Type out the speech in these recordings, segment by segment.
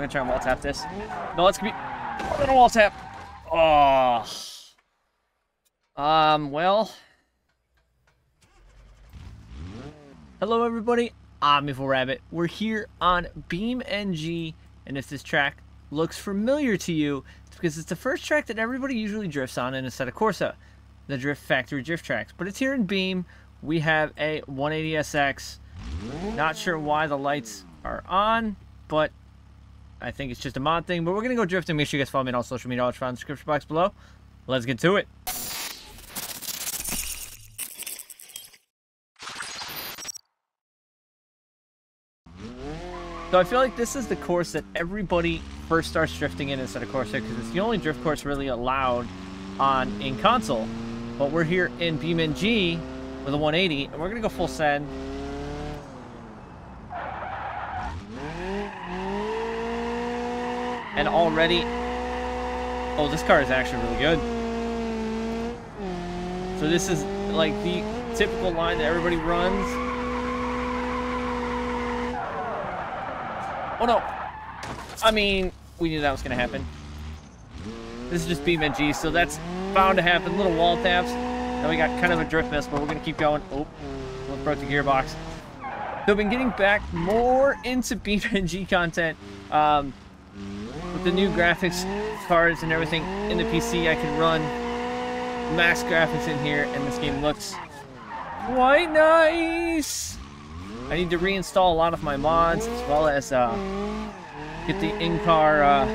gonna try and wall tap this. No, let's be. We're gonna wall tap. Oh. Um. Well. Hello, everybody. I'm Evil Rabbit. We're here on BeamNG, and if this track looks familiar to you, it's because it's the first track that everybody usually drifts on in Assetto Corsa, the Drift Factory drift tracks. But it's here in Beam. We have a 180SX. Not sure why the lights are on, but I think it's just a mod thing. But we're gonna go drifting. Make sure you guys follow me on all social media. I'll in the description box below. Let's get to it. So I feel like this is the course that everybody first starts drifting in instead of Corsa because it's the only drift course really allowed on in console. But we're here in BeamNG with a 180 and we're gonna go full send. And already, oh, this car is actually really good. So this is like the typical line that everybody runs. Oh no! I mean, we knew that was gonna happen. This is just BeamNG, so that's bound to happen. Little wall taps. Now we got kind of a drift miss, but we're gonna keep going. Oh, broke the gearbox. So I've been getting back more into BeamNG content. Um, the new graphics cards and everything in the PC, I can run max graphics in here, and this game looks quite nice. I need to reinstall a lot of my mods, as well as uh, get the in-car uh,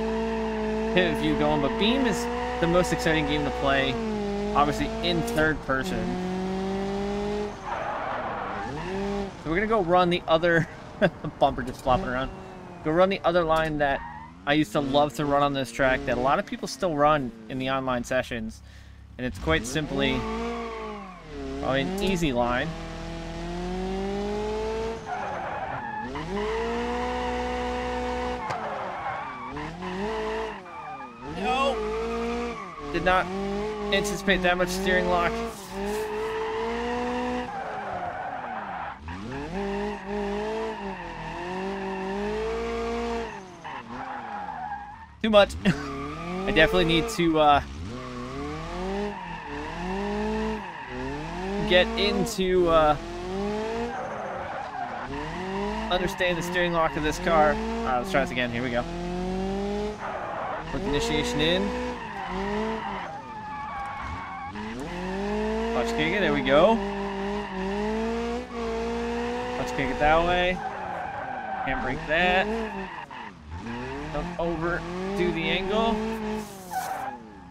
pivot view going. But Beam is the most exciting game to play, obviously in third person. So we're gonna go run the other bumper just flopping around. Go run the other line that I used to love to run on this track that a lot of people still run in the online sessions. And it's quite simply oh, an easy line. No! Did not anticipate that much steering lock. Too much. I definitely need to uh, get into uh, understand the steering lock of this car. Let's try this again. Here we go. Put initiation in. Clutch kick it. There we go. Clutch kick it that way. Can't break that. Over, do the angle.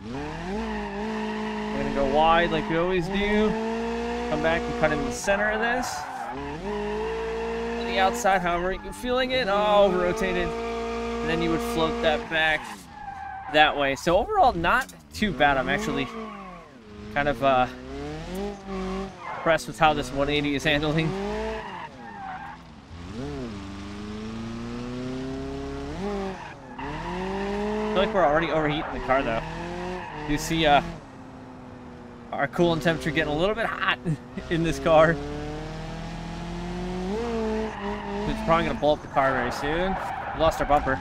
We're gonna go wide like we always do. Come back and cut in the center of this. The outside, however you're feeling it. Oh, rotated. And then you would float that back that way. So overall, not too bad. I'm actually kind of uh, impressed with how this 180 is handling. Feel like we're already overheating the car though. You see uh, our coolant temperature getting a little bit hot in this car. It's probably gonna blow up the car very soon. We lost our bumper.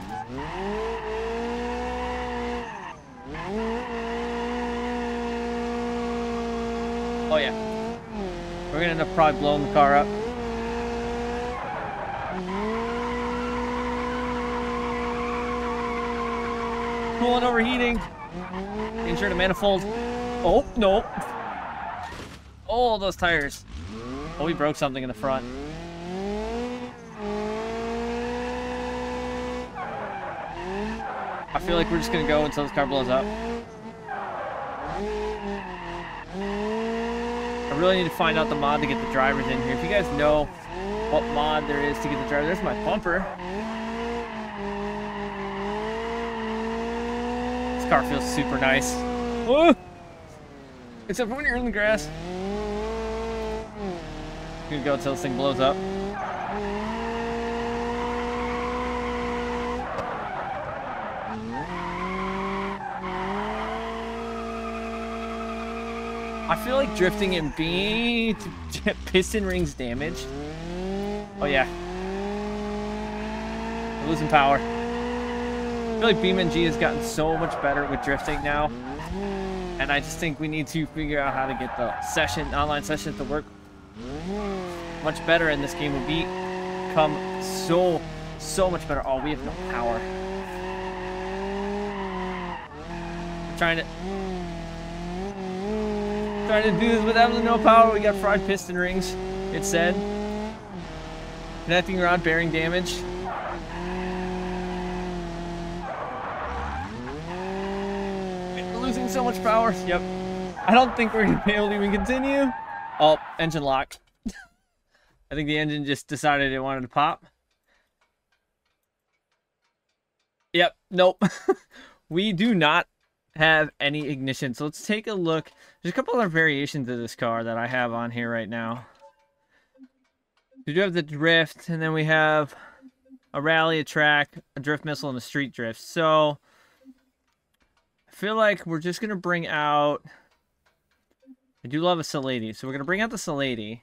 Oh yeah. We're gonna end up probably blowing the car up. Coolant overheating. Insert a manifold. Oh, no. Oh, those tires. Oh, we broke something in the front. I feel like we're just gonna go until this car blows up. I really need to find out the mod to get the drivers in here. If you guys know what mod there is to get the driver, there's my bumper. Car feels super nice. Oh! Except when you're in the grass. Gonna go until this thing blows up. I feel like drifting and B piston rings damaged. Oh yeah. We're losing power. Feel like BeamNG has gotten so much better with drifting now. And I just think we need to figure out how to get the session, online session to work much better in this game will become so, so much better. Oh, we have no power. We're trying to trying to do this with absolutely no power. We got fried piston rings, it said. Connecting rod bearing damage. Losing so much power. Yep. I don't think we're gonna be able to even continue. Oh, engine lock. I think the engine just decided it wanted to pop. Yep, nope. we do not have any ignition. So let's take a look. There's a couple other variations of this car that I have on here right now. We do have the drift, and then we have a rally, a track, a drift missile, and a street drift. So I feel like we're just going to bring out... I do love a Salady, so we're going to bring out the Salady.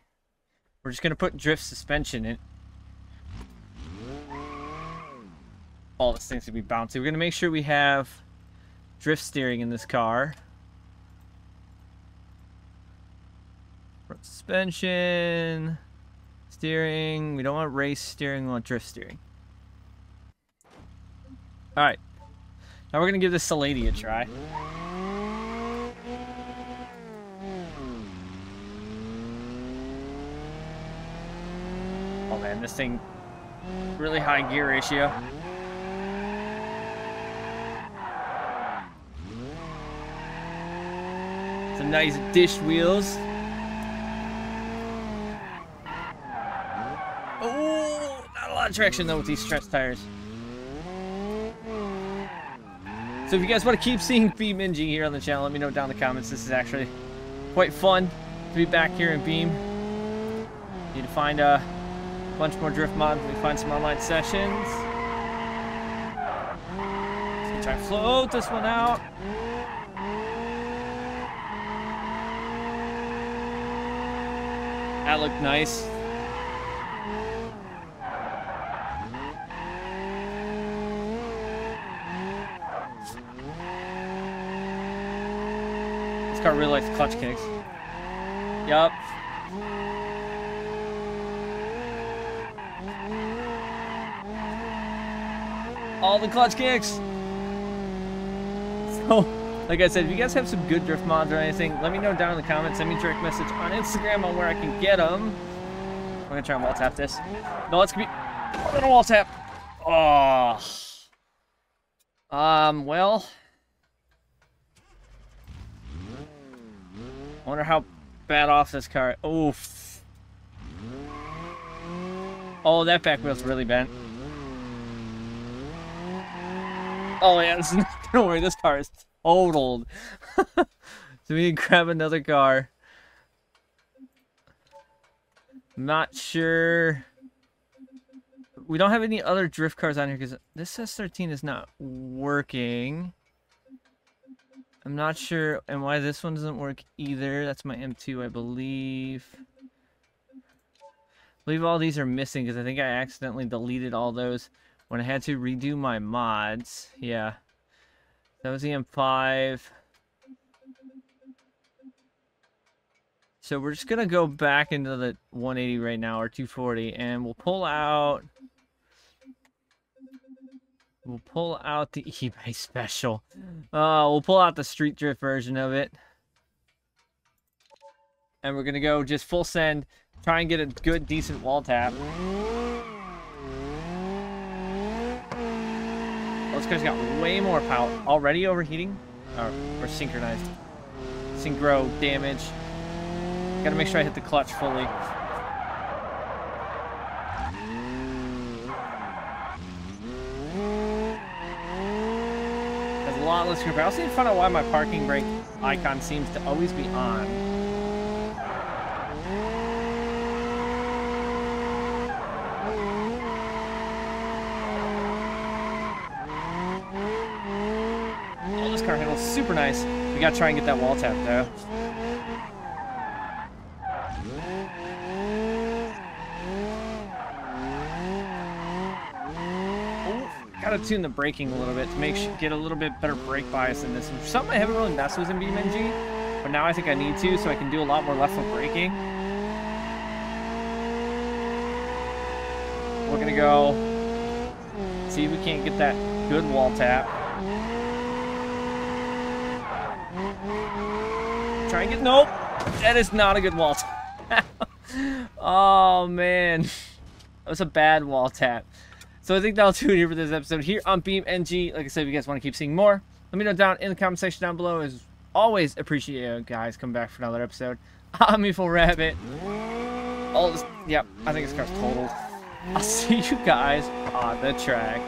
We're just going to put drift suspension in. All this things to be bouncy. We're going to make sure we have drift steering in this car. Front suspension, steering. We don't want race steering, we want drift steering. Alright. Now we're to give this Salady a try. Oh man, this thing, really high gear ratio. Some nice dish wheels. Oh, not a lot of traction though with these stress tires. So if you guys want to keep seeing BeamNG here on the channel, let me know down in the comments. This is actually quite fun to be back here in Beam. Need to find a bunch more drift mods. We find some online sessions. Let's try to float this one out. That looked nice. This car really likes clutch kicks. Yup. All the clutch kicks. So like I said, if you guys have some good drift mods or anything, let me know down in the comments. Send me a direct message on Instagram on where I can get them. I'm gonna try and wall tap this. No, let's be. I'm gonna wall tap. Oh. Um. Well. I wonder how bad off this car. Oof. Oh, that back wheel's really bent. Oh yeah, this is not gonna worry. This car is totaled. so we can grab another car. Not sure. We don't have any other drift cars on here because this S13 is not working. I'm not sure and why this one doesn't work either. That's my M2, I believe. I believe all these are missing because I think I accidentally deleted all those when I had to redo my mods. Yeah. That was the M5. So we're just going to go back into the 180 right now, or 240, and we'll pull out... We'll pull out the eBay special. Uh, we'll pull out the Street Drift version of it. And we're going to go just full send, try and get a good, decent wall tap. This Those guys got way more power. Already overheating? Or, or synchronized. Synchro damage. Gotta make sure I hit the clutch fully. A lot less grip. I also need to find out why my parking brake icon seems to always be on. Oh, this car handles super nice. We gotta try and get that wall tap though. Gotta tune the braking a little bit to make sure, get a little bit better brake bias in this. Something I haven't really messed with in BeamNG, but now I think I need to, so I can do a lot more left foot braking. We're gonna go see if we can't get that good wall tap. Try and get nope. That is not a good wall tap. oh man, that was a bad wall tap. So I think that'll do it here for this episode here on Beam NG. Like I said, if you guys want to keep seeing more, let me know down in the comment section down below. As always, appreciate you guys coming back for another episode. I'm Evil Rabbit. All this, yep, I think this car's totaled. I'll see you guys on the track.